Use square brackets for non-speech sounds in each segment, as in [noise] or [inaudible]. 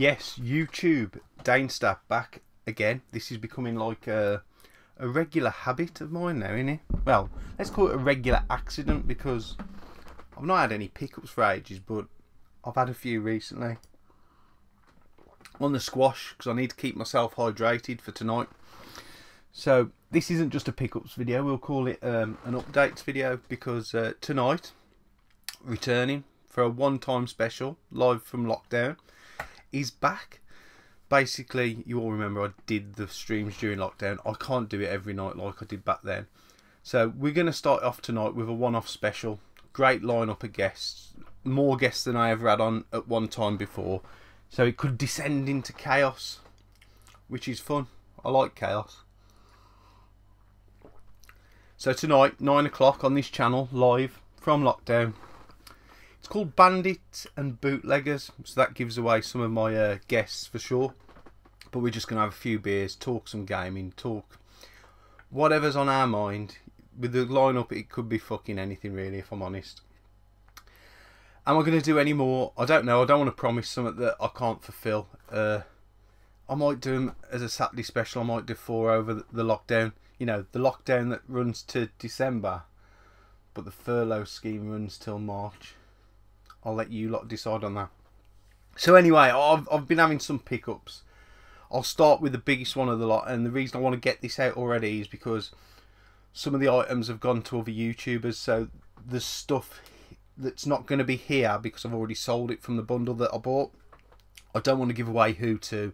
Yes, YouTube, Danester back again. This is becoming like a, a regular habit of mine now, isn't it? Well, let's call it a regular accident because I've not had any pickups for ages, but I've had a few recently. On the squash because I need to keep myself hydrated for tonight. So this isn't just a pickups video. We'll call it um, an updates video because uh, tonight, returning for a one-time special live from lockdown, is back. Basically, you all remember I did the streams during lockdown. I can't do it every night like I did back then. So we're going to start off tonight with a one-off special. Great lineup of guests, more guests than I ever had on at one time before. So it could descend into chaos, which is fun. I like chaos. So tonight, 9 o'clock on this channel, live from lockdown. It's called Bandits and Bootleggers, so that gives away some of my uh, guests for sure. But we're just going to have a few beers, talk some gaming, talk whatever's on our mind. With the lineup, it could be fucking anything really, if I'm honest. Am I going to do any more? I don't know. I don't want to promise something that I can't fulfill. Uh, I might do them as a Saturday special. I might do four over the lockdown. You know, the lockdown that runs to December, but the furlough scheme runs till March. I'll let you lot decide on that. So anyway, I've, I've been having some pickups. I'll start with the biggest one of the lot, and the reason I want to get this out already is because some of the items have gone to other YouTubers, so the stuff that's not going to be here because I've already sold it from the bundle that I bought. I don't want to give away who to,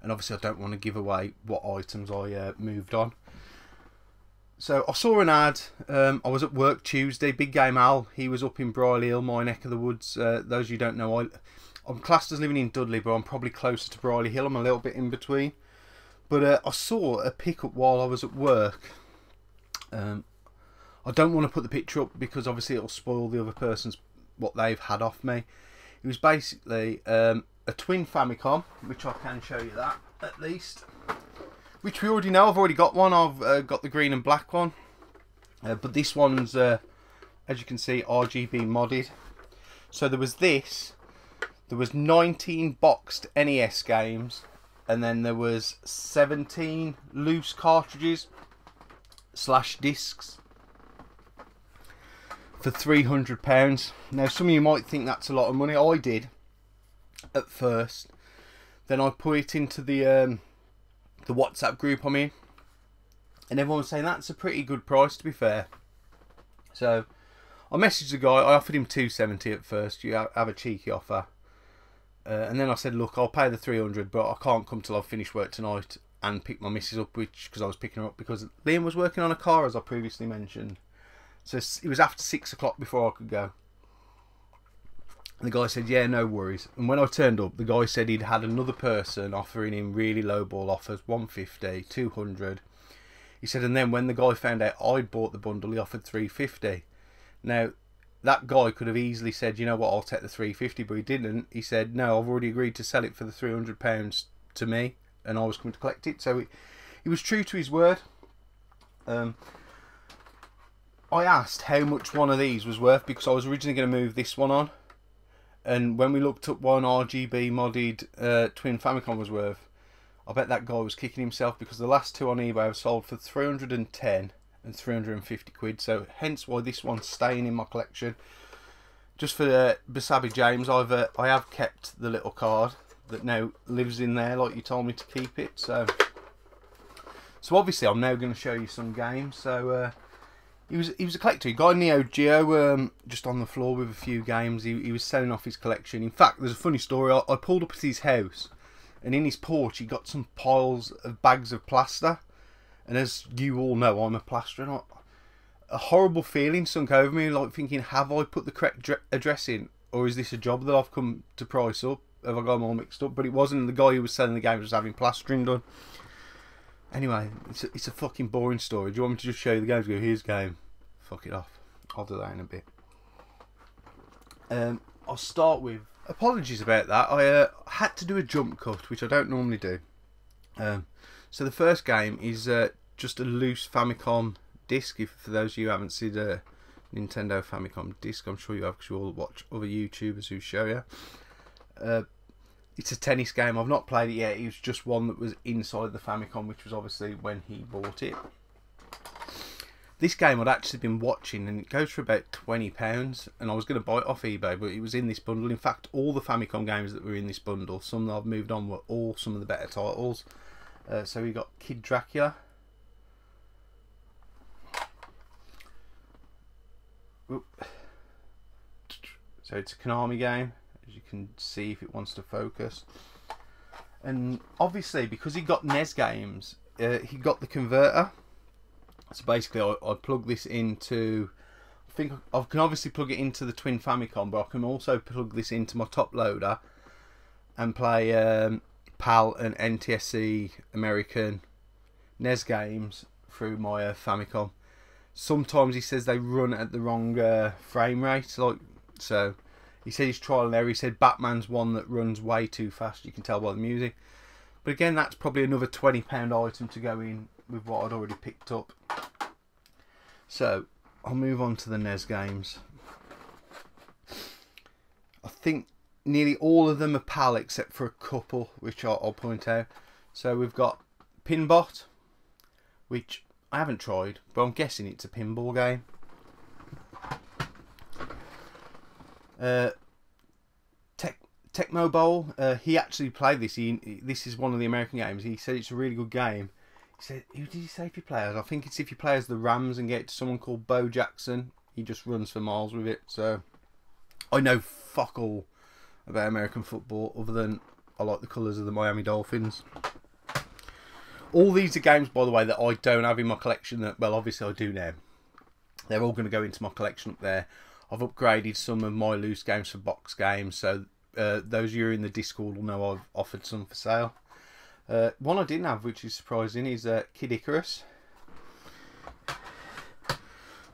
and obviously I don't want to give away what items I uh, moved on. So I saw an ad. Um, I was at work Tuesday. Big Game Al. He was up in Brierley Hill, my neck of the woods. Uh, those you don't know, I, I'm classed as living in Dudley, but I'm probably closer to Brierley Hill. I'm a little bit in between. But uh, I saw a pickup while I was at work. Um, I don't want to put the picture up because obviously it'll spoil the other person's what they've had off me. It was basically um, a twin Famicom, which I can show you that at least. Which we already know. I've already got one. I've uh, got the green and black one, uh, but this one's, uh, as you can see, RGB modded. So there was this. There was 19 boxed NES games, and then there was 17 loose cartridges slash discs for £300. Now, some of you might think that's a lot of money. I did at first. Then I put it into the um, the WhatsApp group I'm in. And everyone was saying that's a pretty good price, to be fair. So I messaged the guy. I offered him 270 at first. You have a cheeky offer. Uh, and then I said, look, I'll pay the 300, but I can't come till I've finished work tonight and pick my missus up, which because I was picking her up because Liam was working on a car, as I previously mentioned. So it was after six o'clock before I could go. The guy said, yeah, no worries. And when I turned up, the guy said he'd had another person offering him really low ball offers, 150, 200. He said, and then when the guy found out I'd bought the bundle, he offered 350. Now, that guy could have easily said, you know what, I'll take the 350, but he didn't. He said, no, I've already agreed to sell it for the 300 pounds to me, and I was coming to collect it. So he, he was true to his word. Um, I asked how much one of these was worth because I was originally going to move this one on. And when we looked up one RGB modded uh, Twin Famicom was worth, I bet that guy was kicking himself because the last two on eBay have sold for 310 and 350 quid. So hence why this one's staying in my collection. Just for uh, Basabi James, I've uh, I have kept the little card that now lives in there like you told me to keep it. So so obviously I'm now going to show you some games. So uh, he was he was a collector. He got a Neo Geo um, just on the floor with a few games. He, he was selling off his collection. In fact, there's a funny story. I, I pulled up at his house, and in his porch he got some piles of bags of plaster. And as you all know, I'm a plasterer. A horrible feeling sunk over me, like thinking, have I put the correct address in, or is this a job that I've come to price up? Have I got them all mixed up? But it wasn't. The guy who was selling the games was having plastering done. Anyway, it's a, it's a fucking boring story. Do you want me to just show you the games? Go, here's game. Fuck it off. I'll do that in a bit. Um, I'll start with apologies about that. I uh, had to do a jump cut, which I don't normally do. Um, so the first game is uh, just a loose Famicom disc. If for those of you who haven't seen the Nintendo Famicom disc, I'm sure you have because you all watch other YouTubers who show you. Uh, it's a tennis game. I've not played it yet. It was just one that was inside the Famicom, which was obviously when he bought it. This game I'd actually been watching, and it goes for about twenty pounds. And I was going to buy it off eBay, but it was in this bundle. In fact, all the Famicom games that were in this bundle, some that I've moved on, were all some of the better titles. Uh, so we got Kid Dracula. So it's a Konami game, can see if it wants to focus. And obviously, because he got NES games, uh, he got the converter. So basically, I, I plug this into. I think I can obviously plug it into the Twin Famicom, but I can also plug this into my top loader and play um, PAL and NTSC American NES games through my uh, Famicom. Sometimes he says they run at the wrong uh, frame rate, like so. He said he's trial and error. He said Batman's one that runs way too fast. You can tell by the music. But again, that's probably another twenty pound item to go in with what I'd already picked up. So I'll move on to the NES games. I think nearly all of them are PAL except for a couple, which I'll, I'll point out. So we've got Pinbot, which I haven't tried, but I'm guessing it's a pinball game. Uh, Tech Tecmo Bowl. Uh, he actually played this. He, this is one of the American games. He said it's a really good game. He said, "Who did he say if you play as? I think it's if you play as the Rams and get to someone called Bo Jackson. He just runs for miles with it. So I know fuck all about American football other than I like the colours of the Miami Dolphins. All these are games, by the way, that I don't have in my collection. That well, obviously I do now. They're all going to go into my collection up there. I've upgraded some of my loose games for box games, so uh, those of you in the Discord will know I've offered some for sale. Uh, one I didn't have, which is surprising, is uh, Kid Icarus.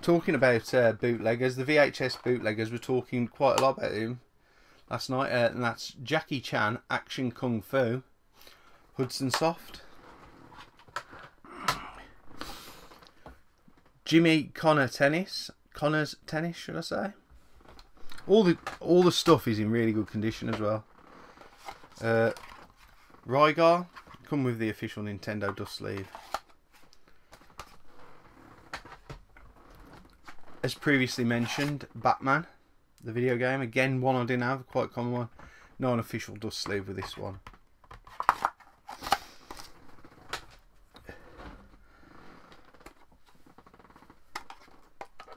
Talking about uh, bootleggers, the VHS bootleggers were talking quite a lot about him last night, uh, and that's Jackie Chan, Action Kung Fu, Hudson Soft, Jimmy Connor Tennis, Connor's Tennis, should I say? All the all the stuff is in really good condition as well. Uh, Rygar, come with the official Nintendo dust sleeve. As previously mentioned, Batman the video game. Again, one I didn't have, quite common one. No official dust sleeve with this one.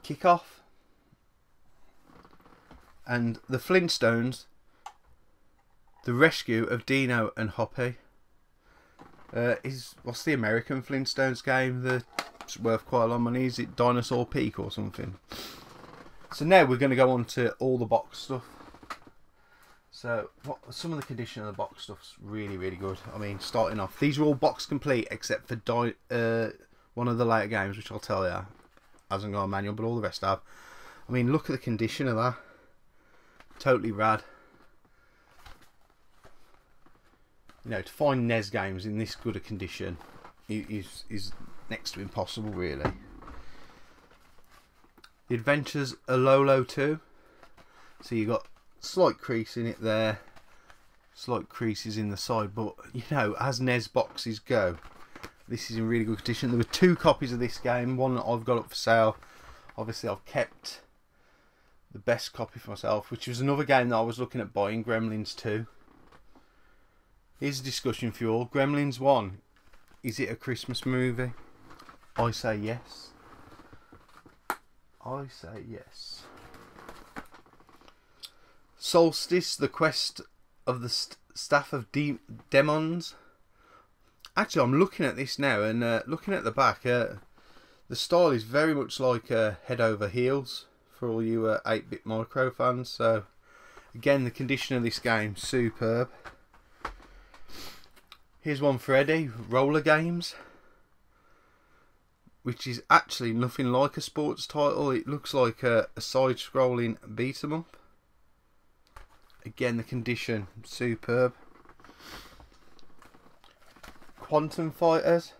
Kickoff. And the Flintstones. The Rescue of Dino and Hoppy. Uh, is what's the American Flintstones game that's worth quite a lot of money? Is it Dinosaur Peak or something? So now we're going to go on to all the box stuff. So what, some of the condition of the box stuff's really, really good. I mean, starting off, these are all box complete except for uh, one of the later games, which I'll tell you hasn't got a manual, but all the rest have. I mean, look at the condition of that. Totally rad. You know, to find NES games in this good a condition is is next to impossible, really. The Adventures of Lolo 2. So you got slight crease in it there. Slight creases in the side. But, you know, as NES boxes go, this is in really good condition. There were two copies of this game. One that I've got up for sale. Obviously, I've kept the best copy for myself, which was another game that I was looking at buying, Gremlins 2. Here's a discussion for you all. Gremlins 1, is it a Christmas movie? I say yes. I say yes. Solstice, the quest of the st staff of De demons. Actually, I'm looking at this now and uh, looking at the back. Uh, the style is very much like uh, Head Over Heels for all you 8-bit uh, micro fans. So, again, the condition of this game superb. Here's one for Eddie. Roller Games which is actually nothing like a sports title. It looks like a, a side-scrolling beat 'em up. Again, the condition superb. Quantum Fighters,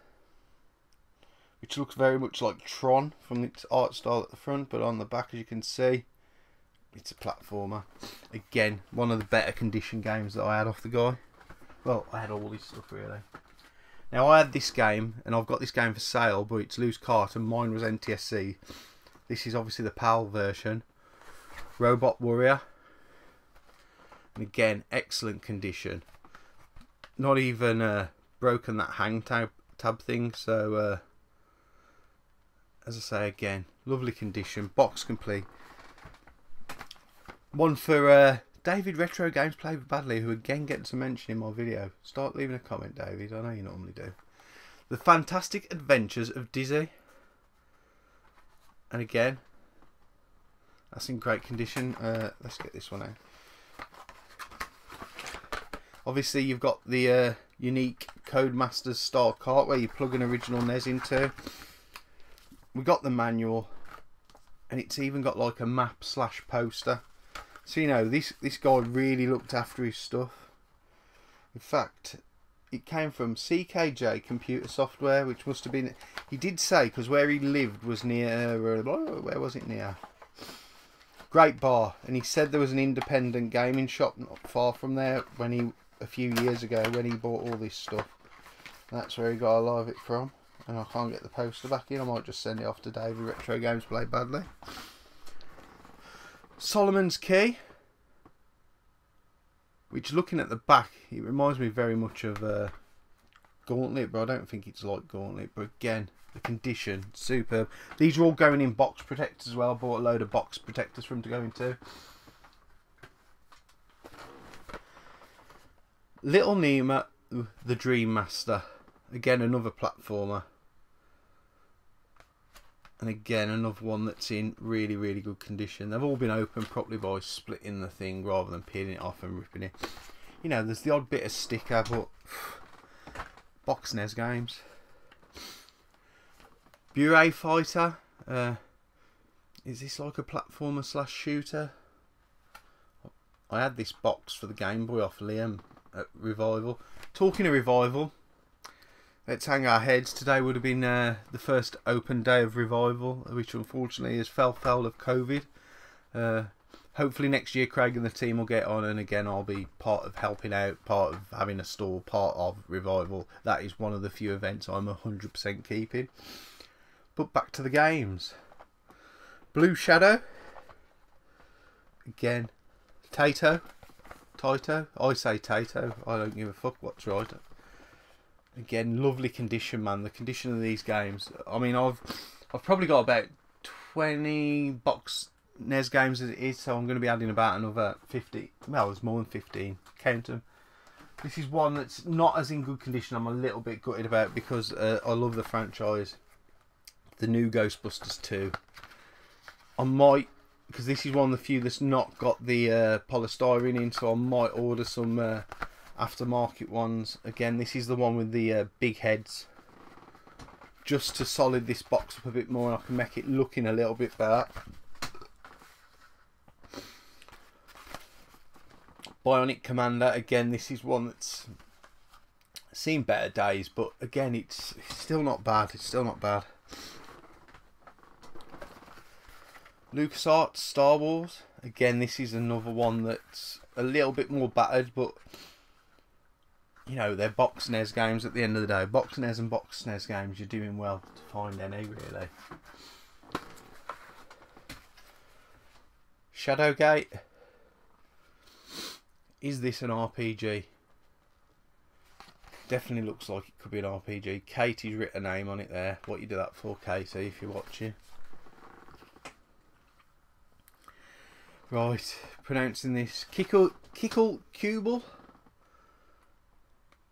which looks very much like Tron from its art style at the front, but on the back, as you can see, it's a platformer. Again, one of the better condition games that I had off the guy. Well, I had all this stuff really. Now I had this game, and I've got this game for sale, but it's loose cart, and mine was NTSC. This is obviously the PAL version. Robot Warrior. And again, excellent condition. Not even uh, broken that hang tab, tab thing, so uh, as I say again, lovely condition, box complete. One for uh, David Retro Games Played Badly, who again gets a mention in my video. Start leaving a comment, David. I know you normally do. The Fantastic Adventures of Dizzy. And again, that's in great condition. Uh, let's get this one out. Obviously, you've got the uh, unique Codemasters style cart where you plug an original NES into. We got the manual, and it's even got like a map slash poster. So you know, this this guy really looked after his stuff. In fact, it came from CKJ Computer Software, which must have been. He did say because where he lived was near. Uh, where was it near? Great Barr, and he said there was an independent gaming shop not far from there when he a few years ago when he bought all this stuff. That's where he got a lot of it from. And I can't get the poster back in. I might just send it off to David Retro Games Play Badly. Solomon's Key. Which looking at the back, it reminds me very much of uh, Gauntlet, but I don't think it's like Gauntlet. But again, the condition, superb. These are all going in box protectors as well. I bought a load of box protectors for them to go into. Little Nemo, the Dream Master. Again, another platformer. And again, another one that's in really, really good condition. They've all been opened properly by splitting the thing rather than peeling it off and ripping it. You know, there's the odd bit of sticker, but [sighs] box NES games. Burai Fighter. Uh, is this like a platformer slash shooter? I had this box for the Game Boy off Liam at Revival. Talking of Revival, let's hang our heads. Today would have been uh, the first open day of Revival, which unfortunately has fell foul of COVID. Uh, hopefully next year Craig and the team will get on and again I'll be part of helping out, part of having a stall, part of Revival. That is one of the few events I'm 100% keeping. But back to the games. Blue Shadow. Again. Taito. Taito. I say Taito. I don't give a fuck what's right. Again, lovely condition, man. The condition of these games. I mean, I've I've probably got about 20 box NES games as it is, so I'm going to be adding about another 50. Well, there's more than 15. Count them. This is one that's not as in good condition. I'm a little bit gutted about because uh, I love the franchise. The new Ghostbusters 2. I might because this is one of the few that's not got the uh, polystyrene in, so I might order some uh, aftermarket ones. Again, this is the one with the uh, big heads. Just to solid this box up a bit more and I can make it looking a little bit better. Bionic Commander, again, this is one that's seen better days, but again, it's, it's still not bad. It's still not bad. LucasArts Star Wars. Again, this is another one that's a little bit more battered, but you know, they're box NES games at the end of the day. Box NES and box NES games, you're doing well to find any, really. Shadowgate. Is this an RPG? Definitely looks like it could be an RPG. Katie's written a name on it there. What you do that for, Katie, if you're watching. Right, pronouncing this Kickle Kickle Cubel.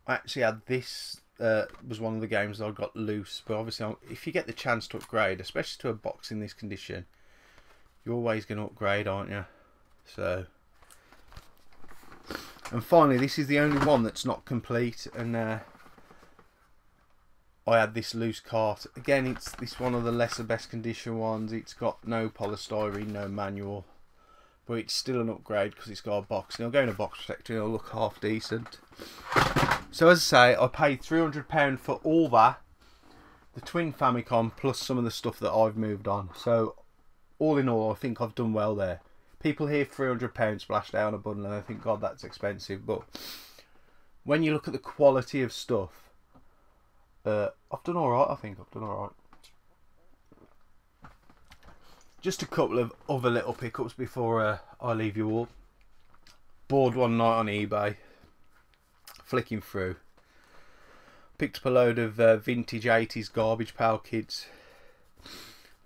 I actually had this uh, was one of the games that I got loose, but obviously if you get the chance to upgrade, especially to a box in this condition, you're always going to upgrade, aren't you? So, and finally, this is the only one that's not complete, and uh, I had this loose cart. Again, it's this one of the lesser best condition ones. It's got no polystyrene, no manual but it's still an upgrade because it's got a box. And it'll go in a box protector and it'll look half decent. So as I say, I paid £300 for all that. The twin Famicom plus some of the stuff that I've moved on. So all in all, I think I've done well there. people hear three hundred pounds splashed out on a bundle and they think, God, that's expensive. But when you look at the quality of stuff, uh, I've done all right. I think I've done all right. Just a couple of other little pickups before uh, I leave you all. Bored one night on eBay, flicking through. Picked up a load of uh, vintage 80s garbage pail kids.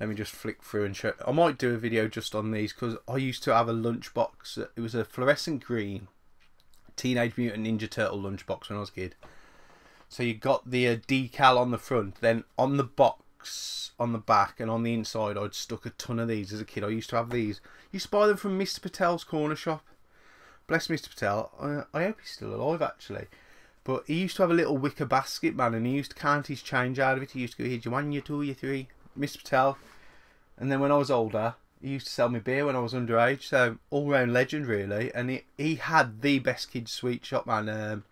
Let me just flick through and show. I might do a video just on these because I used to have a lunchbox. It was a fluorescent green Teenage Mutant Ninja Turtle lunchbox when I was a kid. So you got the uh, decal on the front, then on the box on the back and on the inside, I'd stuck a ton of these as a kid. I used to have these. You used buy them from Mr. Patel's corner shop. Bless Mr. Patel. I, I hope he's still alive actually. But he used to have a little wicker basket, man, and he used to count his change out of it. He used to go, here's your one, your two, your three, Mr. Patel. And then when I was older, he used to sell me beer when I was underage. So all round legend, really. And he, he had the best kids sweet shop, man. Um,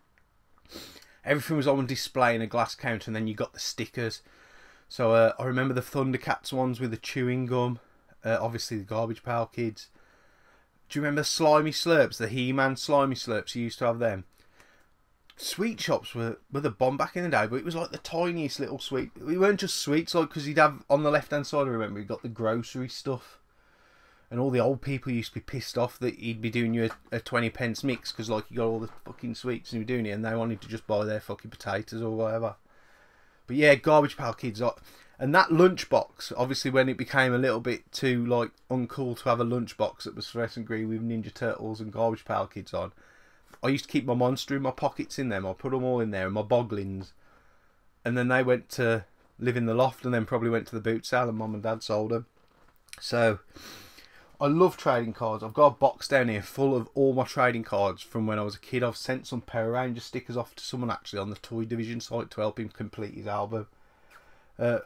everything was on display in a glass counter, and then you got the stickers. So uh, I remember the Thundercats ones with the chewing gum. Uh, obviously the Garbage Pail Kids. Do you remember Slimy Slurps, the He-Man Slimy Slurps? You used to have them sweet shops were, were the bomb back in the day, but it was like the tiniest little sweet. We weren't just sweets, like because he'd have on the left hand side. I remember he got the grocery stuff, and all the old people used to be pissed off that he'd be doing you a, a twenty pence mix because like you got all the fucking sweets and you were doing it, and they wanted to just buy their fucking potatoes or whatever. But yeah, garbage pail kids. And that lunchbox, obviously, when it became a little bit too like uncool to have a lunchbox that was fluorescent green with Ninja Turtles and Garbage Pail Kids on, I used to keep my monster in my pockets in them. I put them all in there and my boglins. And then they went to live in the loft and then probably went to the boot sale and mum and dad sold them. So I love trading cards. I've got a box down here full of all my trading cards from when I was a kid. I've sent some Power Ranger stickers off to someone actually on the Toy Division site to help him complete his album. Uh,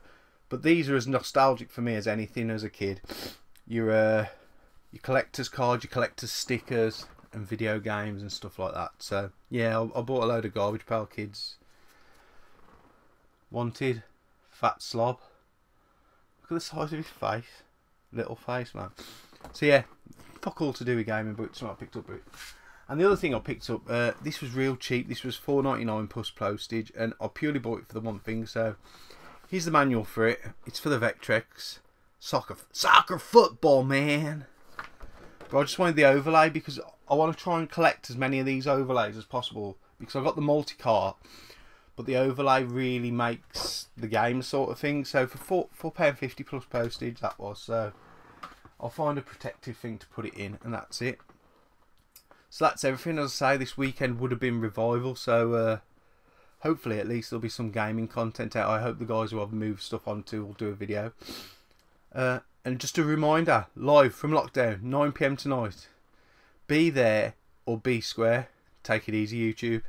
but these are as nostalgic for me as anything as a kid. Your uh, your collector's cards, your collector's stickers, and video games and stuff like that. So yeah, I, I bought a load of garbage pail kids. Wanted, fat slob. Look at the size of his face, little face, man. So yeah, fuck all to do with gaming boots. So I picked up it. And the other thing I picked up, uh, this was real cheap. This was four ninety nine plus postage, and I purely bought it for the one thing. So here's the manual for it. It's for the Vectrex soccer soccer football, man. But I just wanted the overlay because I want to try and collect as many of these overlays as possible because I've got the multi-cart but the overlay really makes the game sort of thing so for four, four pound fifty plus postage that was so I'll find a protective thing to put it in and that's it. So that's everything. As I say this weekend would have been revival so uh, hopefully at least there'll be some gaming content out. I hope the guys who I've moved stuff onto will do a video. Uh, and just a reminder live from lockdown 9pm tonight. Be there or be square. Take it easy, YouTube.